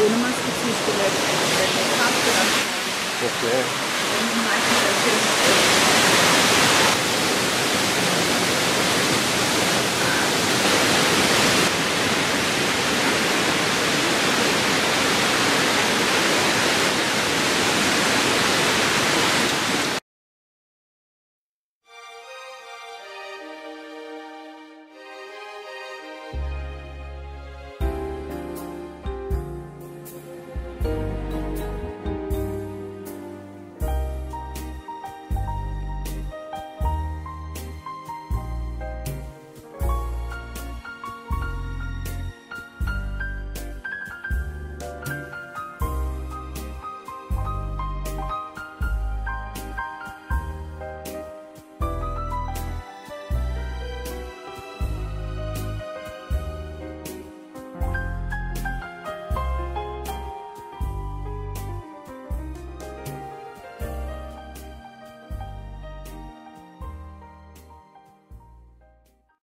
Ohne Maske ziehst du Okay. meistens